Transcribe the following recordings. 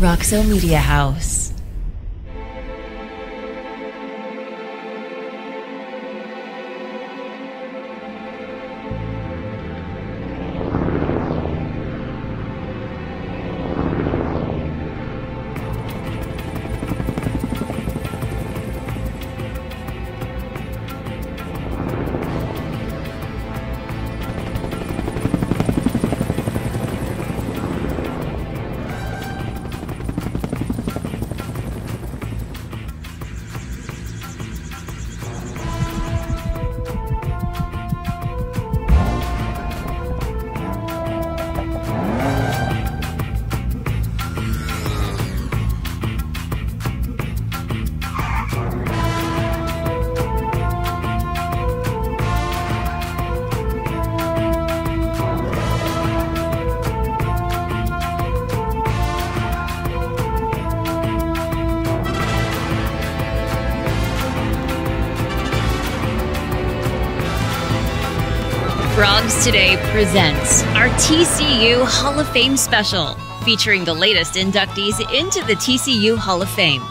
Roxo Media House. Presents our TCU Hall of Fame special, featuring the latest inductees into the TCU Hall of Fame.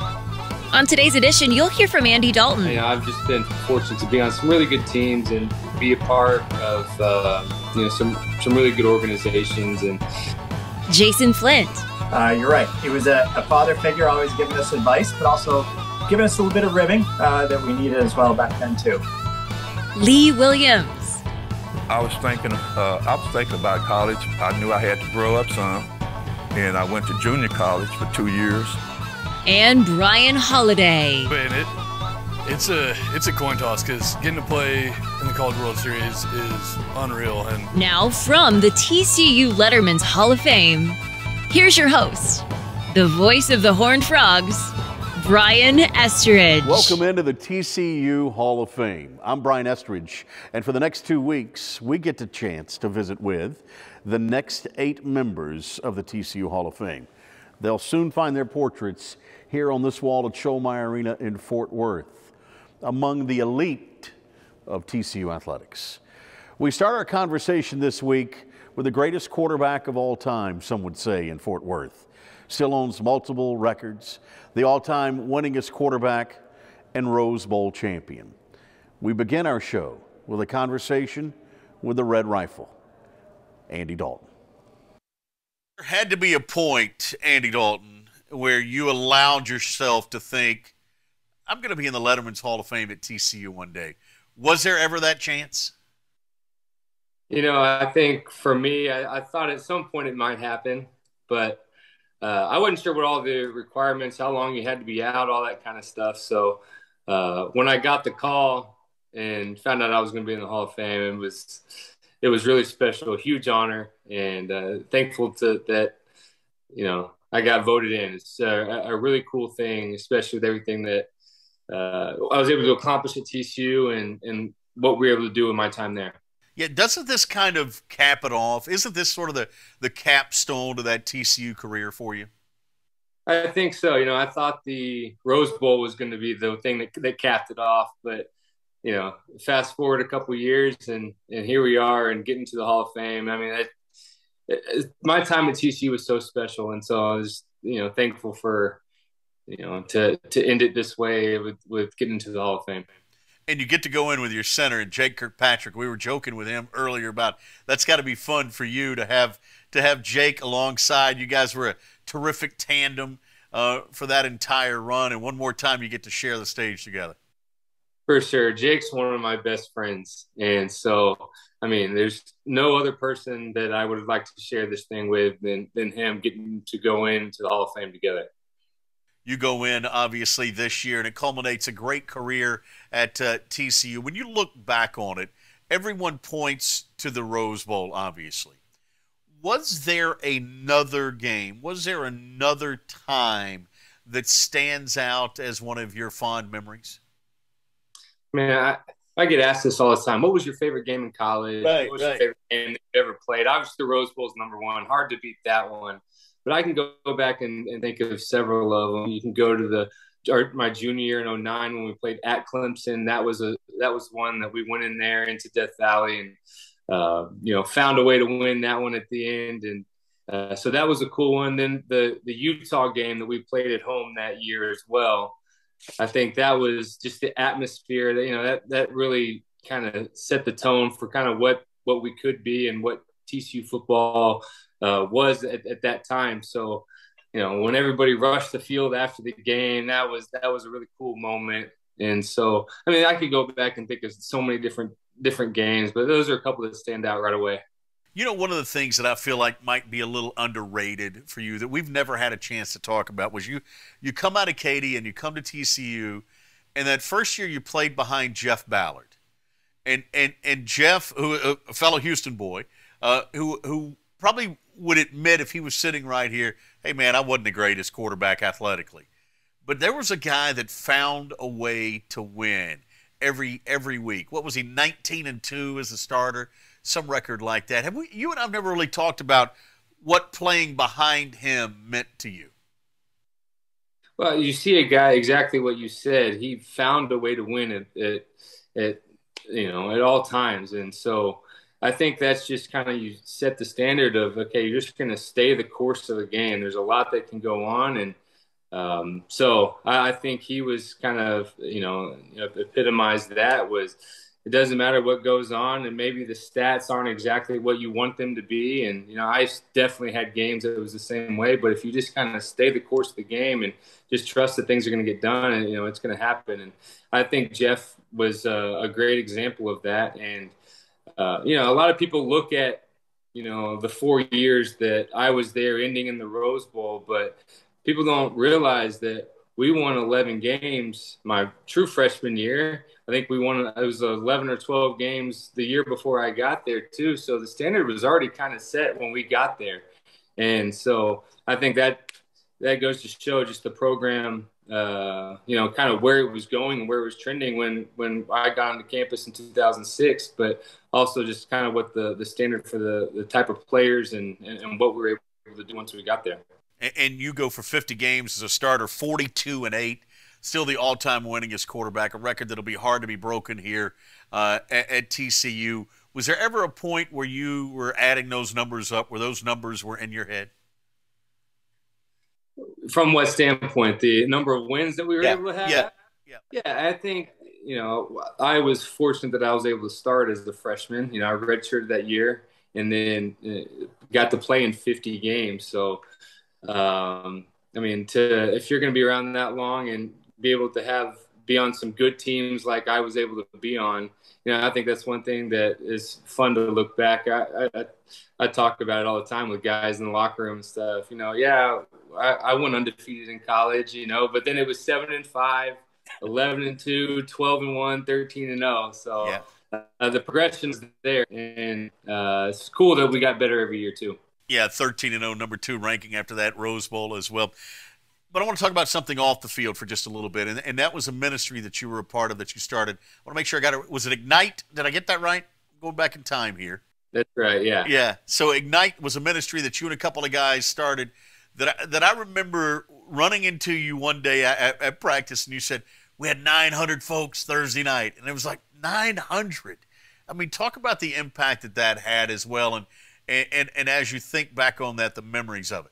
On today's edition, you'll hear from Andy Dalton. You know, I've just been fortunate to be on some really good teams and be a part of uh, you know some some really good organizations and Jason Flint. Uh, you're right. He was a, a, father figure, always giving us advice, but also giving us a little bit of ribbing uh, that we needed as well back then too. Lee Williams. I was thinking, uh, I was thinking about college. I knew I had to grow up some, and I went to junior college for two years. And Bryan Holaday. Man, it, it's a it's a coin toss because getting to play in the College World Series is unreal. And now from the TCU Letterman's Hall of Fame, here's your host, the voice of the Horned Frogs, Brian Estridge. Welcome into the TCU Hall of Fame. I'm Brian Estridge, and for the next two weeks, we get the chance to visit with the next eight members of the TCU Hall of Fame. They'll soon find their portraits here on this wall at Schollmaier Arena in Fort Worth, among the elite of TCU athletics. We start our conversation this week with the greatest quarterback of all time, some would say, in Fort Worth still owns multiple records, the all time winningest quarterback and Rose Bowl champion. We begin our show with a conversation with the Red Rifle, Andy Dalton. There had to be a point, Andy Dalton, where you allowed yourself to think, I'm going to be in the Letterman's Hall of Fame at TCU one day. Was there ever that chance? You know, I think for me, I, I thought at some point it might happen, but uh, I wasn't sure what all the requirements, how long you had to be out, all that kind of stuff. So uh, when I got the call and found out I was going to be in the Hall of Fame, it was it was really special, huge honor, and uh, thankful to that. You know, I got voted in. It's a, a really cool thing, especially with everything that uh, I was able to accomplish at TCU and and what we were able to do in my time there. Yeah, doesn't this kind of cap it off? Isn't this sort of the, the capstone to that TCU career for you? I think so. You know, I thought the Rose Bowl was going to be the thing that, that capped it off, but you know, fast forward a couple years and and here we are and getting to the Hall of Fame. I mean, it, it, my time at TCU was so special, and so I was you know thankful for you know to to end it this way with with getting to the Hall of Fame and you get to go in with your center and Jake Kirkpatrick. We were joking with him earlier about that's got to be fun for you to have to have Jake alongside. You guys were a terrific tandem uh, for that entire run, and one more time you get to share the stage together. For sure, Jake's one of my best friends, and so I mean, there's no other person that I would like to share this thing with than than him getting to go into the Hall of Fame together you go in obviously this year and it culminates a great career at uh, TCU. When you look back on it, everyone points to the Rose Bowl, obviously. Was there another game? Was there another time that stands out as one of your fond memories? Man, I, I get asked this all the time. What was your favorite game in college? Right, what was right. your favorite game that you ever played? Obviously, the Rose Bowl is number one. Hard to beat that one but I can go, back and, and, think of several of them. You can go to the my junior year in 09 when we played at Clemson. That was a that was one that we went in there into Death Valley and uh, you know found a way to win that one at the end. And uh, so that was a cool one. Then the the Utah game that we played at home that year as well. I think that was just the atmosphere that you know that that really kind of set the tone for kind of what what we could be and what TCU football uh, was at, at, that time. So, you know, when everybody rushed the field after the game, that was that was a really cool moment. And so, I mean, I could go back and think of so many different different games, but those are a couple that stand out right away. You know, one of the things that I feel like might be a little underrated for you that we've never had a chance to talk about was you you come out of Katy and you come to TCU, and that first year you played behind Jeff Ballard, and and and Jeff, who a fellow Houston boy, uh, who who probably would admit if he was sitting right here, hey man, I wasn't the greatest quarterback athletically, but there was a guy that found a way to win every every week. What was he? 19 and two as a starter, some record like that. Have we? You and I've never really talked about what playing behind him meant to you. Well, you see a guy exactly what you said. He found a way to win at, at, at you know at all times, and so I think that's just kind of you set the standard of okay, you're just going to stay the course of the game. There's a lot that can go on, and um, so I, I, think he was kind of you know epitomized that was it doesn't matter what goes on, and maybe the stats aren't exactly what you want them to be. And you know, I definitely had games that was the same way. But if you just kind of stay the course of the game and just trust that things are going to get done, and you know, it's going to happen. And I think Jeff was a, a great example of that, and uh, you know, a lot of people look at, you know, the four years that I was there ending in the Rose Bowl, but people don't realize that we won 11 games my true freshman year. I think we won, it was 11 or 12 games the year before I got there, too. So the standard was already kind of set when we got there. And so I think that that goes to show just the program uh, you know, kind of where it was going and where it was trending when when I got onto campus in 2006, but also just kind of what the the standard for the the type of players and and, and what we were able to do once we got there. And, and you go for 50 games as a starter, 42 and eight, still the all-time winningest quarterback, a record that'll be hard to be broken here uh, at, at TCU. Was there ever a point where you were adding those numbers up, where those numbers were in your head? From what standpoint? The number of wins that we were yeah. able to have? Yeah. Yeah. Yeah, I think, you know, I was fortunate that I was able to start as a freshman. You know, I redshirted that year and then uh, got to play in 50 games. So, um, I mean, to if you're going to be around that long and be able to have be on some good teams like I was able to be on, you know, I think that's one thing that is fun to look back. I, I, I talk about it all the time with guys in the locker room and stuff. You know, yeah, I, I went undefeated in college, you know, but then it was seven and five, 11 and two, 12 and one, 13 and 0. So yeah. uh, the progression's there. And uh, it's cool that we got better every year, too. Yeah, 13 and 0, number two ranking after that Rose Bowl as well. But I want to talk about something off the field for just a little bit, and, and that was a ministry that you were a part of that you started. I want to make sure I got it. Was it Ignite? Did I get that right? Going back in time here. That's right. Yeah. Yeah. So Ignite was a ministry that you and a couple of guys started that I, that I remember running into you one day at, at practice, and you said we had 900 folks Thursday night, and it was like 900. I mean, talk about the impact that that had as well, and and and, and as you think back on that, the memories of it.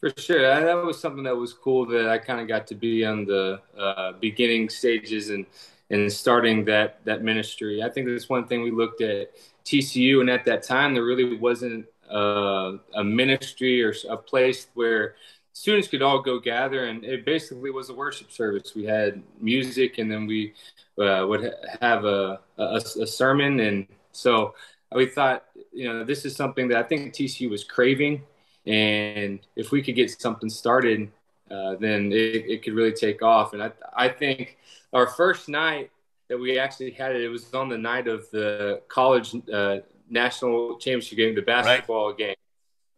For sure, that was something that was cool that I kind of got to be on the uh, beginning stages and and starting that that ministry. I think that's one thing we looked at TCU, and at that time there really wasn't uh, a ministry or a place where students could all go gather, and it basically was a worship service. We had music, and then we uh, would have a, a, a sermon, and so we thought, you know, this is something that I think TCU was craving, and if we could get something started, uh, then it, it, could really take off. And I, I think our first night that we actually had it, it was on the night of the college uh, national championship game, the basketball right. game.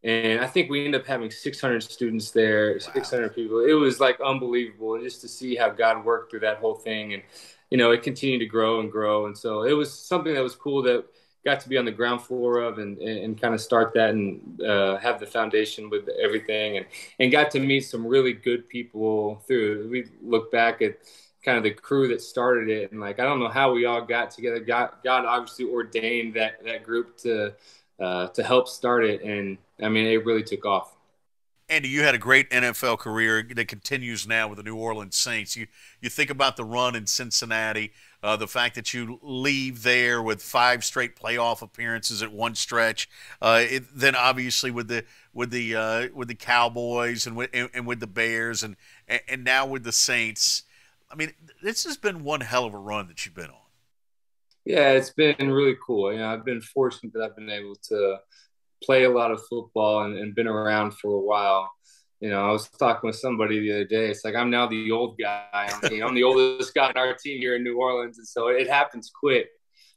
And I think we ended up having 600 students there, wow. 600 people. It was like unbelievable. And just to see how God worked through that whole thing. And, you know, it continued to grow and grow. And so it was something that was cool that got to be on the ground floor of and, and, and kind of start that and uh, have the foundation with everything and, and got to meet some really good people through. We look back at kind of the crew that started it and like i don't know how we all got together god god obviously ordained that that group to uh, to help start it. And I mean, it really took off. Andy, you had a great NFL career that continues now with the New Orleans Saints. You you think about the run in Cincinnati, uh, the fact that you leave there with five straight playoff appearances at one stretch, uh, it, then obviously with the with the uh, with the Cowboys and with and, and with the Bears and and now with the Saints. I mean, this has been one hell of a run that you've been on. Yeah, it's been really cool. You know, I've been fortunate that I've been able to play a lot of football and, and been around for a while. You know, I was talking with somebody the other day. It's like I'm now the old guy. I'm, you know, I'm the oldest guy in our team here in New Orleans, and so it happens quick.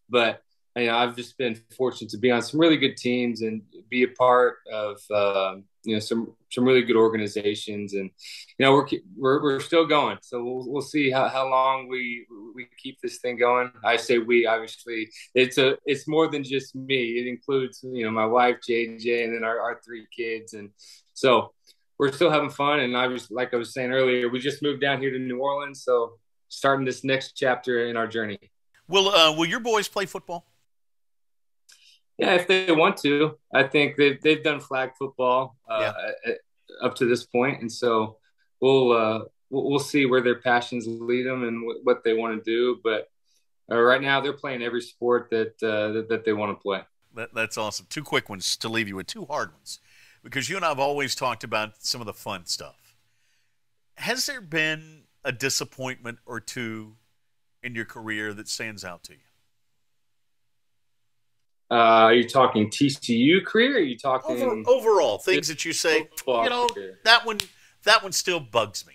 But you know, I've just been fortunate to be on some really good teams and be a part of um, you know some some really good organizations, and you know we're we're, we're still going. So we'll, we'll see how, how long we we keep this thing going. I say we obviously it's a it's more than just me. It includes you know my wife JJ and then our, our three kids, and so we're still having fun. And I was like I was saying earlier, we just moved down here to New Orleans, so starting this next chapter in our journey. Will uh, Will your boys play football? Yeah, if they want to, I think they've they've done flag football uh, yeah. up to this point, and so we'll, uh, we'll see where their passions lead them and w- what they want to do. But uh, right now, they're playing every sport that uh, that, that, they want to play. That, that's awesome. Two quick ones to leave you with, two hard ones, because you and I have always talked about some of the fun stuff. Has there been a disappointment or two in your career that stands out to you? Uh, are you talking TCU career? Are you talking Over, overall things that you say? You know career. that one. That one still bugs me.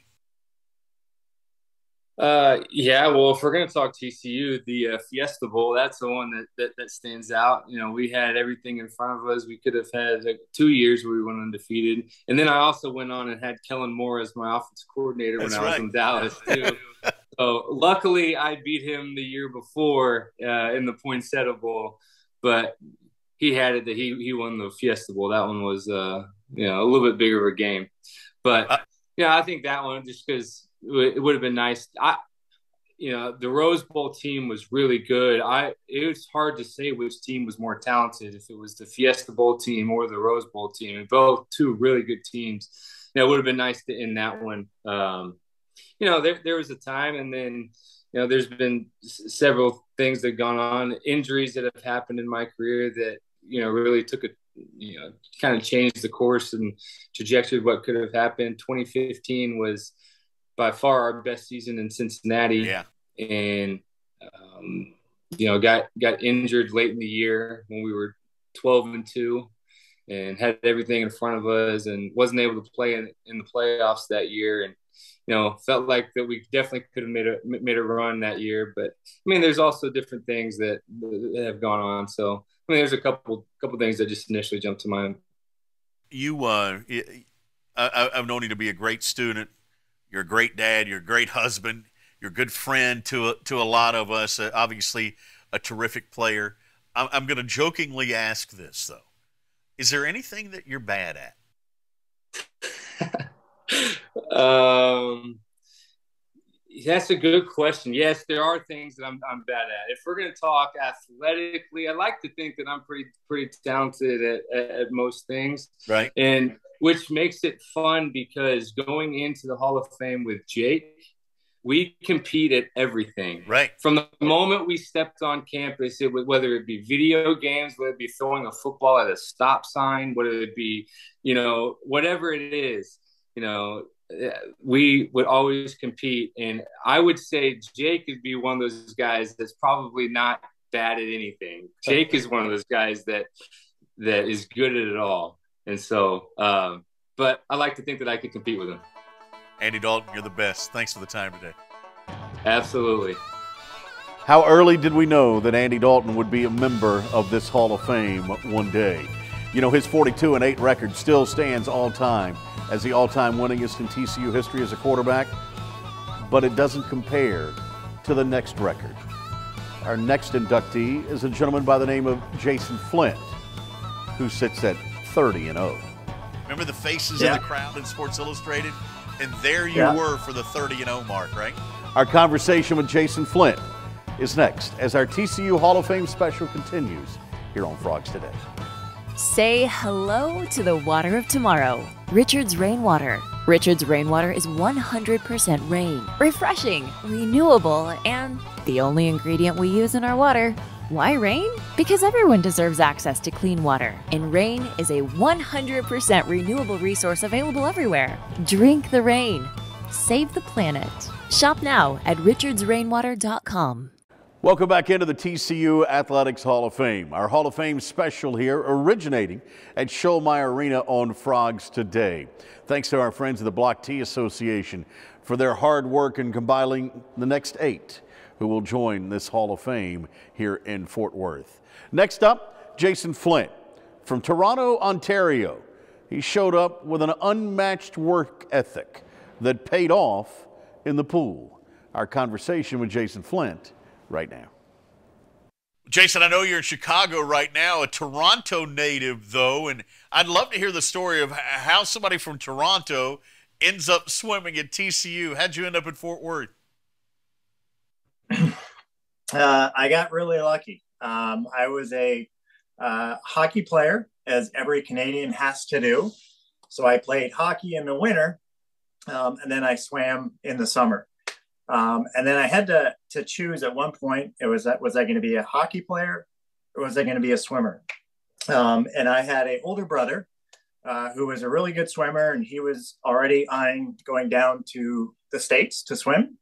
Uh, yeah. Well, if we're gonna talk TCU, the uh, Fiesta Bowl, that's the one that, that that stands out. You know, we had everything in front of us. We could have had like, two years where we went undefeated, and then I also went on and had Kellen Moore as my offensive coordinator that's when I was in Dallas too. so luckily, I beat him the year before uh, in the Poinsettia Bowl but he had it that he he won the Fiesta Bowl. That one was uh you know a little bit bigger of a game, but uh, yeah, I think that one just because it would have been nice. I you know the Rose Bowl team was really good. I it was hard to say which team was more talented if it was the Fiesta Bowl team or the Rose Bowl team. And both two really good teams. You know, it would have been nice to end that one. Um, you know, there there was a time, and then you know, there's been several things that have gone on, injuries that have happened in my career that, you know, really took a, you know, kind of changed the course and trajectory of what could have happened. 2015 was by far our best season in Cincinnati. Yeah. And, um, you know, got, got injured late in the year when we were 12 and two and had everything in front of us and wasn't able to play in, in the playoffs that year. And, you know, felt like that we definitely could have made a made a run that year. But I mean, there's also different things that, that have gone on. So I mean, there's a couple couple things that just initially jumped to mind. You, uh, I, I've known you to be a great student. You're a great dad. You're a great husband. You're a good friend to to a lot of us. Uh, obviously, a terrific player. I'm, I'm going to jokingly ask this though: Is there anything that you're bad at? Um, that's a good question. Yes, there are things that I'm, I'm bad at. If we're going to talk athletically, I like to think that I'm pretty pretty talented at, at, at, most things. Right. And which makes it fun because going into the Hall of Fame with Jake, we compete at everything. Right. From the moment we stepped on campus, it was, whether it be video games, whether it be throwing a football at a stop sign, whether it be, you know, whatever it is, you know, we would always compete. And I would say Jake would be one of those guys that's probably not bad at anything. Jake is one of those guys that that is good at it all. And so, um, but I like to think that I could compete with him. Andy Dalton, you're the best. Thanks for the time today. Absolutely. How early did we know that Andy Dalton would be a member of this Hall of Fame one day? You know, his 42 and 8 record still stands all time as the all time winningest in TCU history as a quarterback, but it doesn't compare to the next record. Our next inductee is a gentleman by the name of Jason Flint, who sits at 30 and 0. Remember the faces yeah. of the crowd in Sports Illustrated? And there you yeah. were for the 30 and 0 mark, right? Our conversation with Jason Flint is next as our TCU Hall of Fame special continues here on Frogs Today. Say hello to the water of tomorrow. Richard's Rainwater. Richard's Rainwater is 100% rain, refreshing, renewable, and the only ingredient we use in our water. Why rain? Because everyone deserves access to clean water, and rain is a 100% renewable resource available everywhere. Drink the rain. Save the planet. Shop now at richardsrainwater.com. Welcome back into the TCU Athletics Hall of Fame. Our Hall of Fame special here originating at Schollmaier Arena on Frogs today. Thanks to our friends of the Block T Association for their hard work in compiling the next eight who will join this Hall of Fame here in Fort Worth. Next up, Jason Flint from Toronto, Ontario. He showed up with an unmatched work ethic that paid off in the pool. Our conversation with Jason Flint right now. Jason, I know you're in Chicago right now, a Toronto native, though, and I'd love to hear the story of how somebody from Toronto ends up swimming at TCU. How'd you end up in Fort Worth? Uh, I got really lucky. Um, I was a uh, hockey player, as every Canadian has to do. So I played hockey in the winter, um, and then I swam in the summer. Um, and then I had to to choose at one point. It was that was I going to be a hockey player or was I going to be a swimmer? Um, and I had an older brother uh, who was a really good swimmer, and he was already eyeing going down to the states to swim.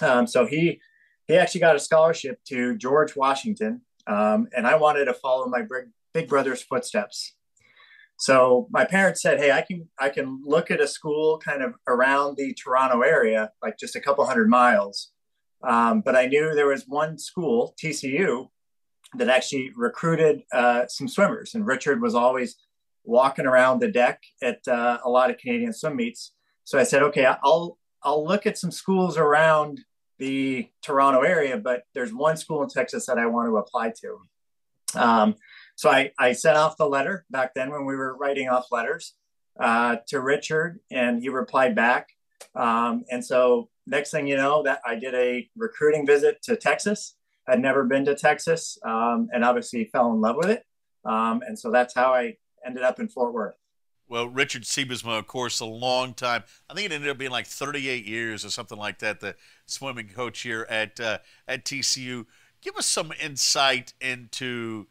Um, so he he actually got a scholarship to George Washington, um, and I wanted to follow my big, big brother's footsteps. So my parents said, "Hey, I can I can look at a school kind of around the Toronto area, like just a couple hundred miles." Um, but I knew there was one school, TCU, that actually recruited uh, some swimmers, and Richard was always walking around the deck at uh, a lot of Canadian swim meets. So I said, "Okay, I'll I'll look at some schools around the Toronto area, but there's one school in Texas that I want to apply to." Um, so I, I sent off the letter back then when we were writing off letters uh, to Richard, and he replied back. Um, and so next thing you know, that I did a recruiting visit to Texas. I'd never been to Texas, um, and obviously fell in love with it. Um, and so that's how I ended up in Fort Worth. Well, Richard Sybesma, of course, a long time. I think it ended up being like 38 years or something like that. The swimming coach here at uh, at TCU. Give us some insight into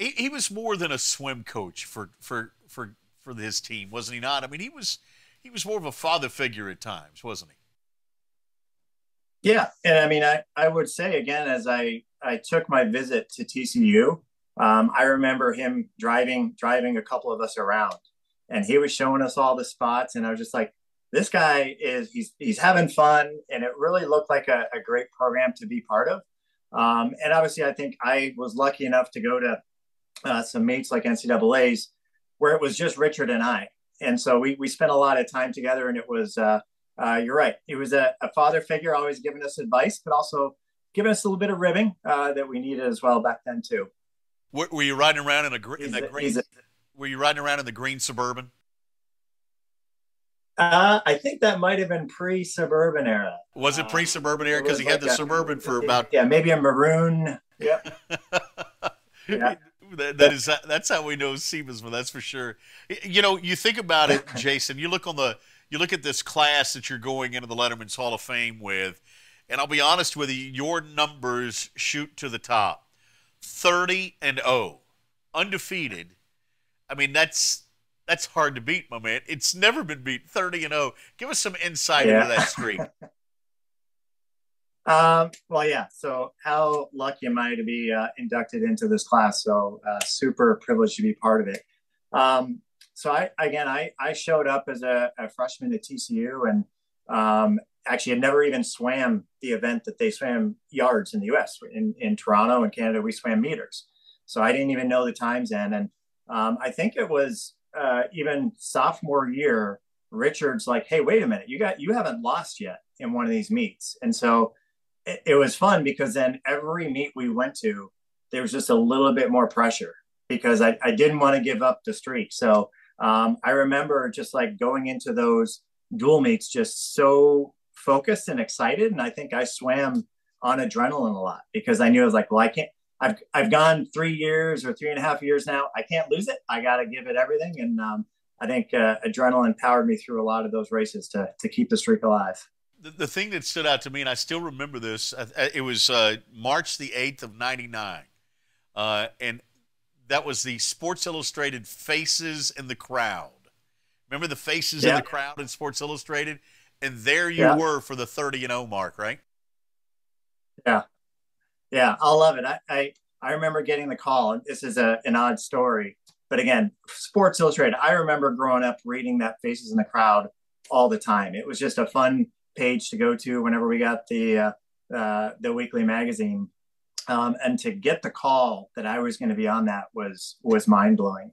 he, he was more than a swim coach for for for for his team, wasn't he not? I mean, he was he was more of a father figure at times, wasn't he? Yeah, and I mean, I I would say again as I I took my visit to TCU, um, I remember him driving driving a couple of us around, and he was showing us all the spots, and I was just like, this guy is he's he's having fun, and it really looked like a, a great program to be part of. Um, and obviously, I think I was lucky enough to go to uh, some meets like NCAA's, where it was just Richard and I. And so we, we spent a lot of time together, and it was, uh, uh, you're right. He was a, a, father figure, always giving us advice, but also giving us a little bit of ribbing uh, that we needed as well back then, too. Were, were you riding around in a, in that green? A, were you riding around in the green suburban? Uh, I think that might have been pre-suburban era. Was it pre-suburban era? Because he like had the a, suburban for about yeah, maybe a maroon. Yeah. yeah. That, that is that's how we know Sybesma. That's for sure. You know, you think about it, Jason. You look on the you look at this class that you're going into the Letterman's Hall of Fame with, and I'll be honest with you, your numbers shoot to the top. Thirty and zero, oh, undefeated. I mean, that's that's hard to beat, my man. It's never been beat. Thirty and zero. Oh. Give us some insight yeah. into that streak. Um, well, yeah. So, how lucky am I to be uh, inducted into this class? So, uh, super privileged to be part of it. Um, so, I again, I I showed up as a, a freshman at TCU, and um, actually had never even swam the event that they swam yards in the U.S. In in Toronto and Canada, we swam meters. So, I didn't even know the times then, and um, I think it was uh, even sophomore year. Richard's like, "Hey, wait a minute! You got you haven't lost yet in one of these meets," and so it, was fun because then every meet we went to, there was just a little bit more pressure because I, I didn't want to give up the streak. So um, I remember just like going into those dual meets just so focused and excited. And I think I swam on adrenaline a lot because I knew I was like, well, I can't, I've I've gone three years or three and a half years now. I can't lose it. I got to give it everything, and um, I think uh, adrenaline powered me through a lot of those races to to keep the streak alive. The, the thing that stood out to me, and I still remember this, it was uh, March the eighth of '99, uh, and that was the Sports Illustrated Faces in the Crowd. Remember the faces yeah. in the crowd in Sports Illustrated, and there you yeah. were for the 30 and 0 mark, right? Yeah, yeah, I love it. I, I, I remember getting the call, and this is a, an odd story, but again, Sports Illustrated. I remember growing up reading that Faces in the Crowd all the time. It was just a fun page to go to whenever we got the uh, uh, the weekly magazine, um, and to get the call that I was going to be on that was was mind blowing.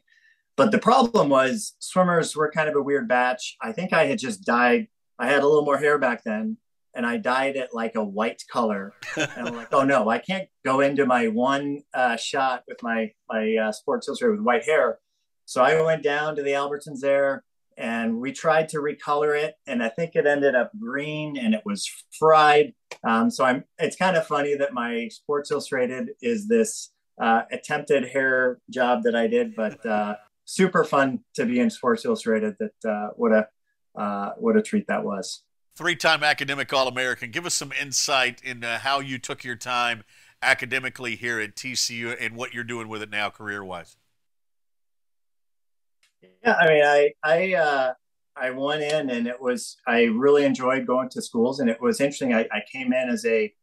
But the problem was swimmers were kind of a weird batch. I think I had just dyed. I had a little more hair back then, and I dyed it like a white color. and I'm like, oh no, I can't go into my one uh, shot with my my uh, Sports Illustrated with white hair. So I went down to the Albertsons there, and we tried to recolor it, and I think it ended up green, and it was fried. Um, so I'm. It's kind of funny that my Sports Illustrated is this uh, attempted hair job that I did, but uh, super fun to be in Sports Illustrated. That uh, what a uh, what a treat that was three-time academic All-American. Give us some insight in uh, how you took your time academically here at TCU and what you're doing with it now, career-wise. Yeah, I mean, I I uh, I went in and it was I really enjoyed going to schools and it was interesting. I, I came in as a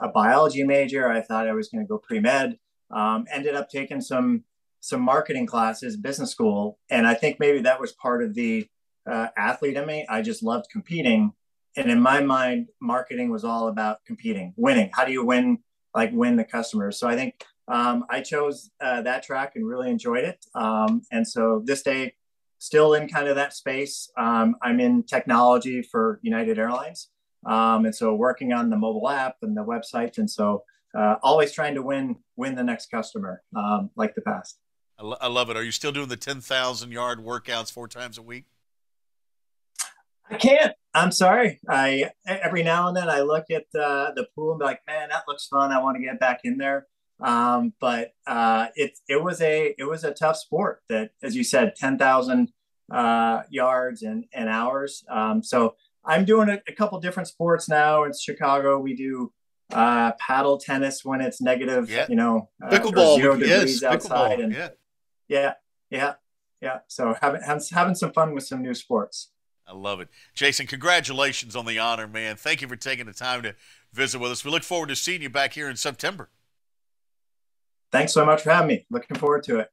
a biology major. I thought I was going to go pre med. Um, ended up taking some some marketing classes, business school, and I think maybe that was part of the uh, athlete in me. I just loved competing, and in my mind marketing was all about competing winning how do you win like win the customers so i think um, i chose uh, that track and really enjoyed it um, and so this day still in kind of that space um, i'm in technology for united airlines um, and so working on the mobile app and the website and so uh, always trying to win win the next customer um, like the past I, lo- I love it are you still doing the 10000 yard workouts four times a week I can't. I'm sorry. I every now and then I look at uh, the pool and be like, man, that looks fun. I want to get back in there. Um, but uh, it it was a it was a tough sport. That, as you said, ten thousand uh, yards and and hours. Um, so I'm doing a, a, couple different sports now. In Chicago, we do uh, paddle tennis when it's negative, yeah. you know, uh, pickleball, zero degrees yes, outside, and yeah, yeah, yeah, yeah. So having having some fun with some new sports. I love it. Jason, congratulations on the honor, man. Thank you for taking the time to visit with us. We look forward to seeing you back here in September. Thanks so much for having me. Looking forward to it.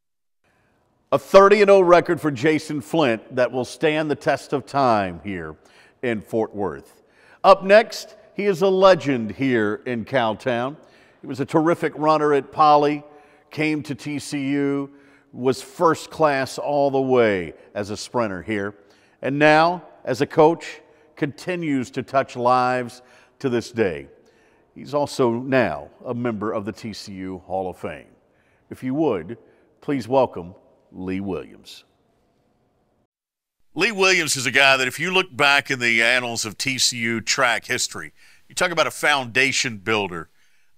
A 30 0 record for Jason Flint that will stand the test of time here in Fort Worth. Up next, he is a legend here in Cowtown. He was a terrific runner at Poly, came to TCU, was first class all the way as a sprinter here and now, as a coach, continues to touch lives to this day. He's also now a member of the TCU Hall of Fame. If you would, please welcome Lee Williams. Lee Williams is a guy that, if you look back in the annals of TCU track history, you talk about a foundation builder.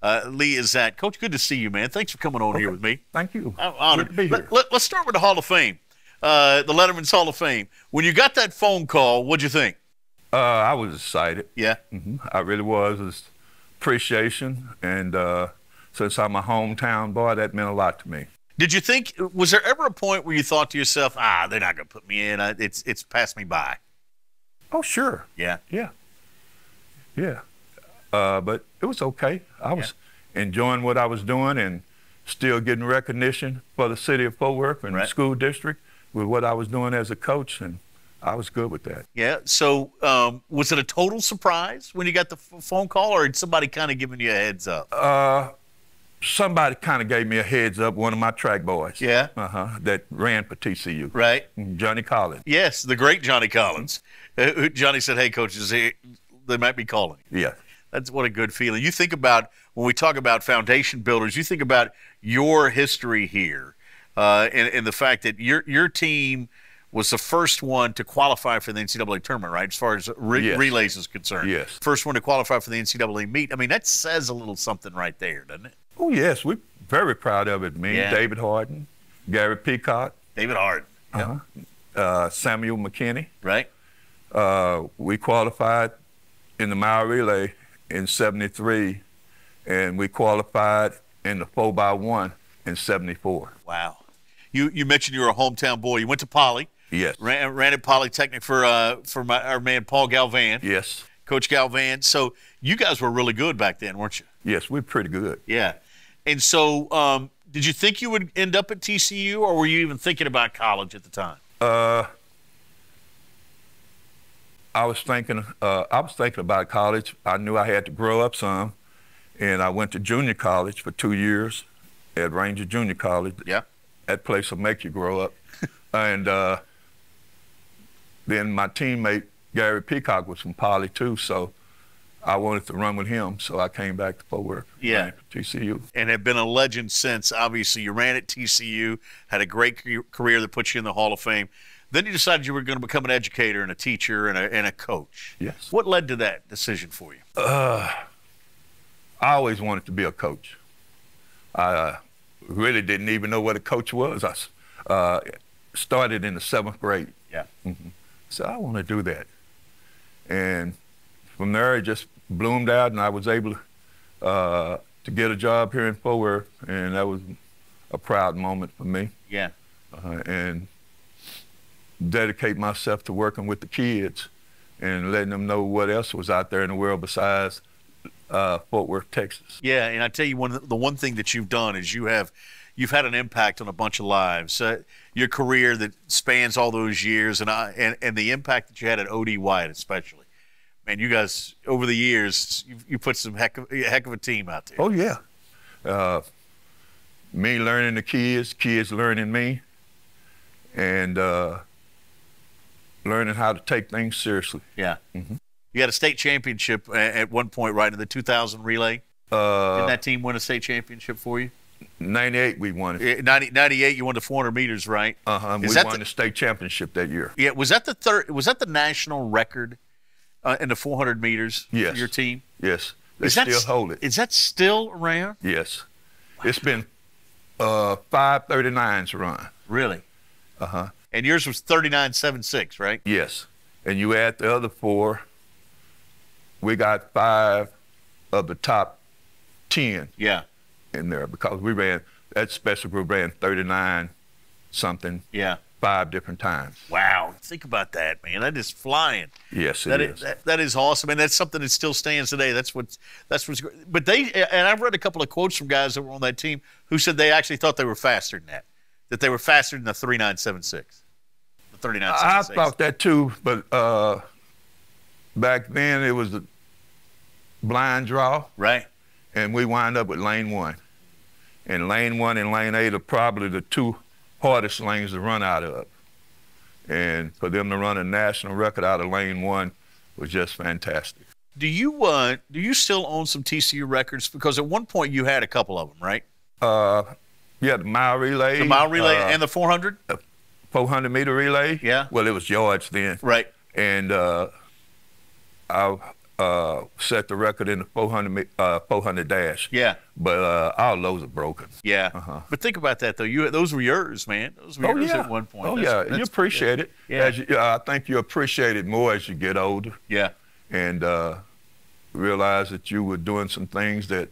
Uh, Lee is that. Coach, good to see you, man. Thanks for coming on okay. here with me. Thank you. I'm honored. Good to be here. Let, us start with the Hall of Fame uh, the Letterman's Hall of Fame. When you got that phone call, what'd you think? Uh, I was excited. Yeah, mm-hmm. I really was. Appreciation, and uh, since I'm a hometown boy, that meant a lot to me. Did you think? Was there ever a point where you thought to yourself, "Ah, they're not going to put me in. It's it's passed me by." Oh, sure. Yeah. Yeah. Yeah. Uh, but it was okay. I was yeah. enjoying what I was doing and still getting recognition for the city of Fort Worth and right. the school district with what I was doing as a coach, and I was good with that. Yeah. So, um, was it a total surprise when you got the f- phone call, or had somebody kind of giving you a heads up? Uh, somebody kind of gave me a heads up. One of my track boys. Yeah. Uh huh. That ran for TCU. Right. Johnny Collins. Yes, the great Johnny Collins. Uh, Johnny said, "Hey, coaches, they might be calling." Yeah. That's what a good feeling. You think about when we talk about foundation builders. You think about your history here uh, and, and, the fact that your your team was the first one to qualify for the NCAA tournament, right? As far as re- yes. relays is concerned, yes. First one to qualify for the NCAA meet. I mean, that says a little something right there, doesn't it? Oh yes, we're very proud of it. Me, Yeah. David Harden, Gary Peacock, David Harden. uh-huh, uh, Samuel McKinney. Right. Uh, we qualified in the mile relay in '73, and we qualified in the four by one in '74. Wow. You you mentioned you were a hometown boy. You went to Poly. Yes. Ran, ran at Polytechnic for uh for my our man Paul Galvan, Yes. Coach Galvan. So you guys were really good back then, weren't you? Yes, we're pretty good. Yeah. And so, um, did you think you would end up at TCU, or were you even thinking about college at the time? Uh, I was thinking. Uh, I was thinking about college. I knew I had to grow up some, and I went to junior college for two years at Ranger Junior College. Yeah. That place will make you grow up. and uh, then my teammate Gary Peacock was from Poly too, so I wanted to run with him. So I came back to Fort Worth. Yeah. TCU. And have been a legend since. Obviously, you ran at TCU, had a great career that put you in the Hall of Fame. Then you decided you were going to become an educator and a teacher and a, and a coach. Yes. What led to that decision for you? Uh, I always wanted to be a coach. I uh, really didn't even know what a coach was. I uh, started in the seventh grade. Yeah. hmm So I want to do that. And from there, it just bloomed out, and I was able uh, to get a job here in Fort Worth, and that was a proud moment for me. Yeah. Uh, and dedicate myself to working with the kids and letting them know what else was out there in the world besides uh, Fort Worth, Texas. Yeah, and I tell you, one the one thing that you've done is you have you've had an impact on a bunch of lives. Uh, your career that spans all those years, and I and, and the impact that you had at OD Wyatt, especially. Man, you guys over the years, you, you put some heck of, heck of a team out there. Oh yeah, uh, me learning the kids, kids learning me, and uh, learning how to take things seriously. Yeah. Mhm. You had a state championship at one point, right in the 2000 relay. Uh, Didn't that team win a state championship for you? '98 we won. Eh, 90, 98, you won the 400 meters, right? Uh huh. We that won the- the state championship that year. Yeah, was that the third? Was that the national record uh, in the 400 meters Yes. for your team? Yes, they Is that still s- hold it. Is that still around? Yes, Wow. it's been uh, five thirty nines run. Really? Uh huh. And yours was 39.76, right? Yes, and you add the other four, we got five of the top ten Yeah, in there because we ran that special group ran thirty nine something yeah. five different times. Wow, think about that, man. That is flying. Yes, it That is. is, that, that is awesome, and that's something that still stands today. That's what that's what's great. But they and I've read a couple of quotes from guys that were on that team who said they actually thought they were faster than that, that they were faster than the 39.76, the 39.76. I thought that too, but uh, back then it was a blind draw. right. And we wind up with lane one. And lane one and lane eight are probably the two hardest lanes to run out of. And for them to run a national record out of lane one was just fantastic. Do you uh do you still own some TCU records? Because at one point you had a couple of them, right? Uh, yeah, the mile relay, The mile relay uh, and the 400. 400 meter relay. Yeah. Well, it was yards then. Right. And uh, I uh, set the record in the 400 uh, 400 dash. Yeah. But uh, all those are broken. Yeah. Uh-huh. But think about that though. You those were yours, man. Those were Oh yours yeah. at one point. Oh That's- yeah. that's- you appreciate it. Yeah. As you, I think you appreciate it more as you get older Yeah. and uh, realize that you were doing some things that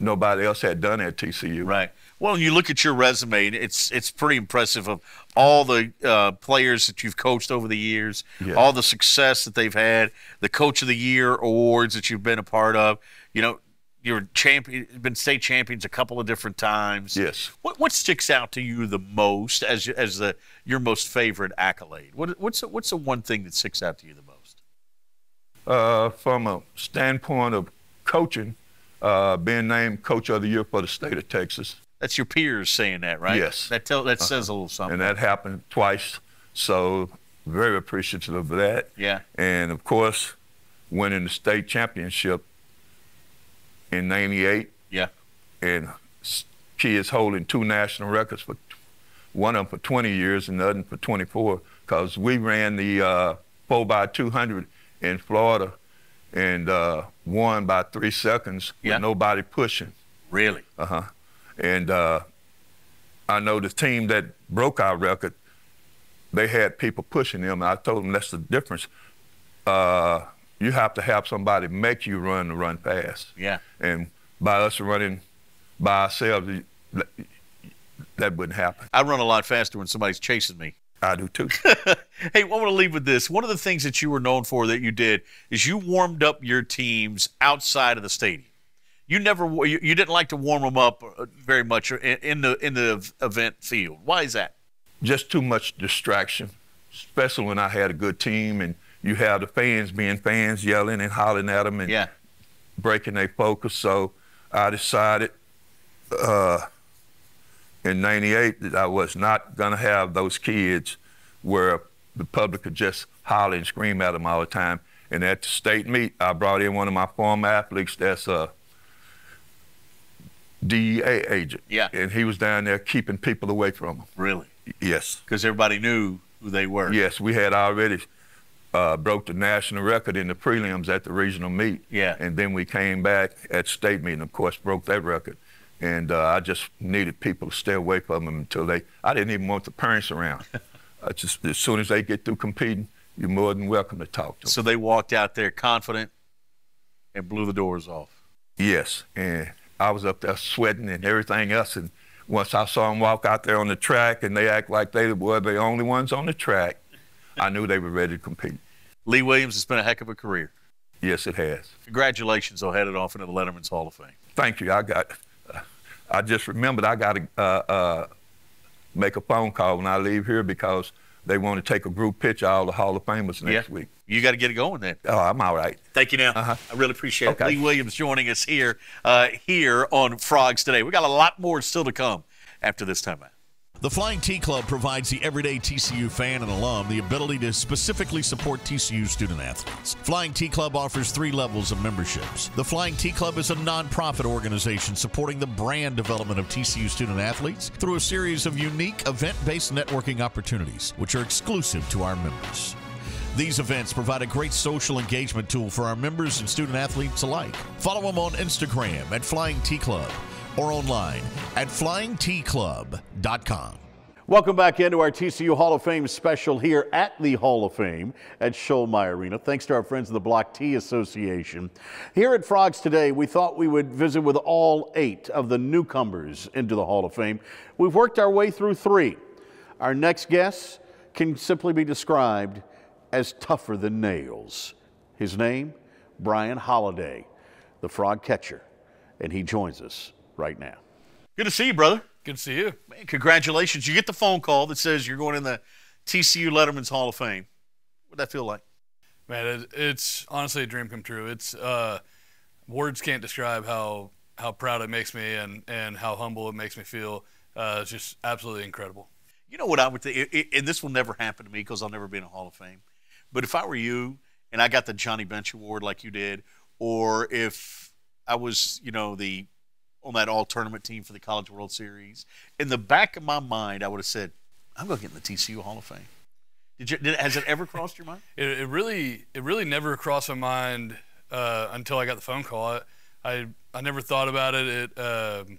nobody else had done at TCU. Right. Well, you look at your resume, and it's it's pretty impressive of all the uh, players that you've coached over the years, Yeah. all the success that they've had, the Coach of the Year awards that you've been a part of. You know, you're champion, been state champions a couple of different times. Yes. What what sticks out to you the most as as the your most favorite accolade? What what's the, what's the one thing that sticks out to you the most? Uh, from a standpoint of coaching, uh, being named Coach of the Year for the state of Texas, That's your peers saying that, right? Yes. That tell that says a little something. and that happened twice. So very appreciative of that. yeah. And of course, winning the state championship in '98. Yeah. and s- kids holding two national records for one of them for 20 years and the other for 24 because we ran the uh, 4 by 200 in Florida and uh, won by three seconds Yeah. with nobody pushing. Really? Uh huh. And uh, I know the team that broke our record, they had people pushing them. I told them that's the difference. Uh, you have to have somebody make you run to run fast. Yeah. And by us running by ourselves, that, that wouldn't happen. I run a lot faster when somebody's chasing me. I do too. Hey, I want to leave with this. One of the things that you were known for that you did is you warmed up your teams outside of the stadium. You never, you, you didn't like to warm them up uh, very much in, in the in the event field. Why is that? Just too much distraction, especially when I had a good team and you have the fans being fans yelling and hollering at them and Yeah. breaking their focus. So I decided uh, in '98 that I was not going to have those kids where the public could just holler and scream at them all the time. And at the state meet, I brought in one of my former athletes that's a DEA agent. Yeah. And he was down there keeping people away from them. Really? Yes. Because everybody knew who they were. Yes, we had already uh, broke the national record in the prelims at the regional meet. Yeah. And then we came back at state meeting, of course, broke that record. And uh, I just needed people to stay away from them until they. I didn't even want the parents around. I just as soon as they get through competing, you're more than welcome to talk to them. So they walked out there confident and blew the doors off. Yes, and I was up there sweating and everything else. And once I saw them walk out there on the track and they act like they were the only ones on the track, I knew they were ready to compete. Lee Williams has been a heck of a career. Yes, it has. Congratulations on headed off into the Letterman's Hall of Fame. Thank you. I got. I just remembered I got to uh, uh, make a phone call when I leave here because they want to take a group picture of all the Hall of Famers next Yeah. week. You got to get it going then. Oh, I'm all right. Thank you now. Uh-huh. I really appreciate Okay. it. Lee Williams joining us here uh, here on Frogs today. We got a lot more still to come after this time out. The Flying T Club provides the everyday TCU fan and alum the ability to specifically support TCU student athletes. Flying T Club offers three levels of memberships. The Flying T Club is a nonprofit organization supporting the brand development of TCU student athletes through a series of unique event based networking opportunities, which are exclusive to our members. These events provide a great social engagement tool for our members and student athletes alike. Follow them on Instagram at Flying T Club or online at flyingtclub.com. Welcome back into our TCU Hall of Fame special here at the Hall of Fame at Schollmaier Arena. Thanks to our friends of the Block T Association. Here at Frogs today, we thought we would visit with all eight of the newcomers into the Hall of Fame. We've worked our way through three. Our next guest can simply be described as tougher than nails. His name, Bryan Holaday, the frog catcher, and he joins us right now. Good to see you, brother. Good to see you. Man, congratulations. You get the phone call that says you're going in the TCU Letterman's Hall of Fame. What'd that feel like? Man, it, it's honestly a dream come true. It's uh, words can't describe how how proud it makes me and and how humble it makes me feel. Uh, it's just absolutely incredible. You know what I would think, it- it- and this will never happen to me because I'll never be in a Hall of Fame. But if I were you and I got the Johnny Bench Award like you did, or if I was, you know, the on that all tournament team for the College World Series, in the back of my mind, I would have said, "I'm going to get in the TCU Hall of Fame." Did you? Did, has it ever crossed your mind? It, it really it really never crossed my mind uh, until I got the phone call. I, I I never thought about it. It um,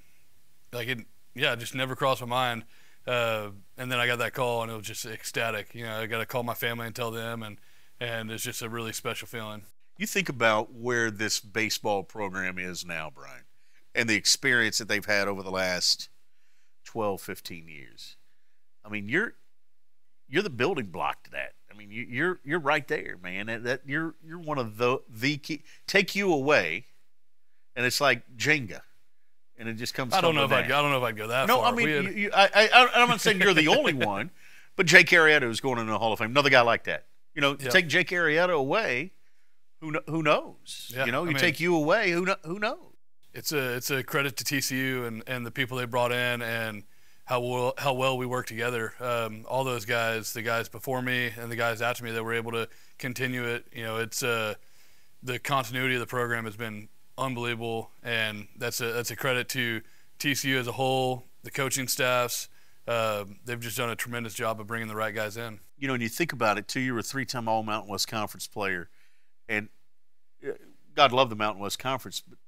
like it yeah, it just never crossed my mind. Uh, and then I got that call and it was just ecstatic. You know, I got to call my family and tell them, and and it's just a really special feeling. You think about where this baseball program is now, Brian, and the experience that they've had over the last 12, 15 years. I mean, you're you're the building block to that. I mean, you, you're you're right there, man. That, that you're you're one of the the key. Take you away, and it's like Jenga, and it just comes. I don't know if I'd. I don't know if I'd go that No, far. I mean, had- you, you, I, I, I'm not saying you're the only one, but Jake Arrieta is going into the Hall of Fame. Another guy like that. You know, Yeah. take Jake Arrieta away, who who knows? Yeah, you know, I you mean- take you away, who who knows? it's a it's a credit to TCU and, and the people they brought in and how well how well we work together. Um, all those guys, the guys before me and the guys after me, that were able to continue it. You know, it's uh, the continuity of the program has been unbelievable, and that's a that's a credit to TCU as a whole, the coaching staffs. Uh, they've just done a tremendous job of bringing the right guys in. You know, when you think about it, too, you were a three-time All Mountain West Conference player, and God love the Mountain West Conference, but